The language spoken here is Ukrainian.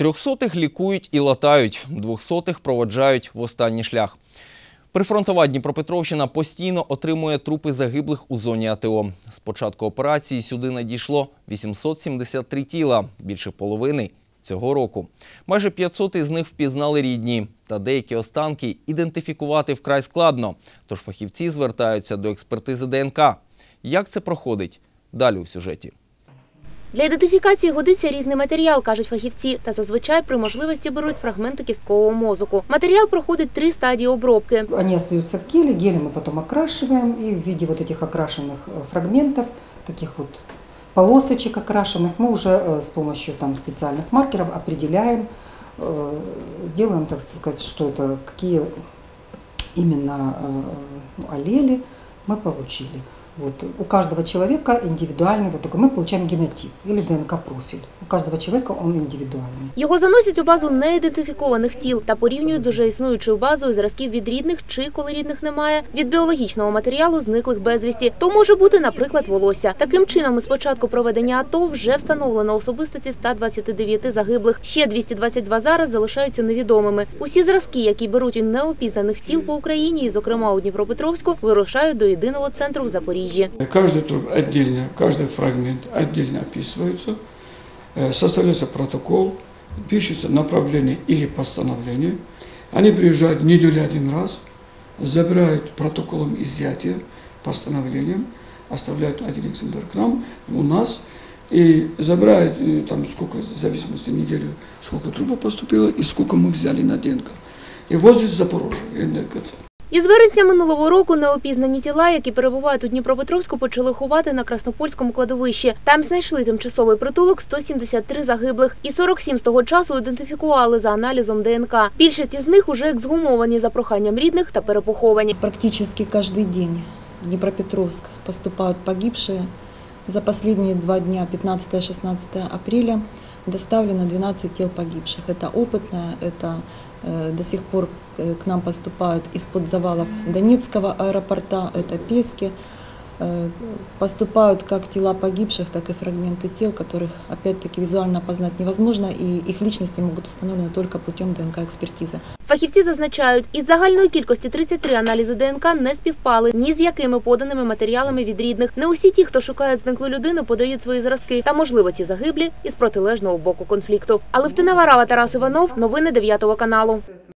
Трьохсотих лікують і латають, двохсотих проводжають в останній шлях. Прифронтова Дніпропетровщина постійно отримує трупи загиблих у зоні АТО. З початку операції сюди надійшло 873 тіла, більше половини цього року. Майже 500 із них впізнали рідні, та деякі останки ідентифікувати вкрай складно. Тож фахівці звертаються до експертизи ДНК. Як це проходить? Далі у сюжеті. Для ідентифікації годиться різний матеріал, кажуть фахівці, та зазвичай при можливості беруть фрагменти кісткового мозоку. Матеріал проходить три стадії обробки. Они остаются в келе, гелем мы потом окрашиваем, и в виде вот этих окрашенных э, фрагментов, таких вот полосочек окрашенных, мы уже э, с помощью там, специальных маркеров определяем, э, сделаем, так сказать, что это, какие именно э, ну, аллели мы получили. Вот. У каждого человека индивидуальный, вот такой, мы получаем генотип или ДНК-профиль. У каждого человека он индивидуальный. Його заносять у базу неідентифікованих тіл та порівнюють з уже існуючою базою зразків від рідних чи, коли рідних немає, від біологічного матеріалу зниклих безвісті. То може бути, наприклад, волосся. Таким чином, із початку проведення АТО вже встановлено особистості 129 загиблих. Ще 222 зараз залишаються невідомими. Усі зразки, які беруть у неопізнаних тіл по Україні, і, зокрема у Дніпропетровську, вирушають до єдиного центру в Запоріжжі. Каждый труп отдельно, каждый фрагмент отдельно описывается, э, составляется протокол, пишется направление или постановление. Они приезжают неделю один раз, забирают протоколом изъятия, постановлением, оставляют один экземпляр к нам, у нас, и забирают э, там сколько, в зависимости неделю, сколько трупов поступило и сколько мы взяли на ДНК. И возле Запорожья, НДКЦ. Із вересня минулого року неопізнані тіла, які перебувають у Дніпропетровську, почали ховати на Краснопольському кладовищі. Там знайшли тимчасовий притулок 173 загиблих, і 47 з того часу ідентифікували за аналізом ДНК. Більшість із них уже ексгумовані за проханням рідних та перепоховані. Практически каждый день в Днепропетровск поступают погибшие. За последние два дня, 15-16 апреля, доставлено 12 тел погибших. Это опытное, это э, до сих пор э, к нам поступают из-под завалов Донецкого аэропорта, это Пески. Э, Поступают как тела погибших, так и фрагменты тел, которых опять-таки визуально опознать невозможно, и их личности могут установлены только путем ДНК-экспертизы. Фахівці зазначають, із загальної кількості 33 аналізи ДНК не співпали ні з якими поданими матеріалами від рідних. Не усі ті, хто шукає зниклу людину, подають свої зразки та, можливо, ці загиблі із протилежного боку конфлікту. Алевтина Варава, Тарас Іванов, новини 9 каналу.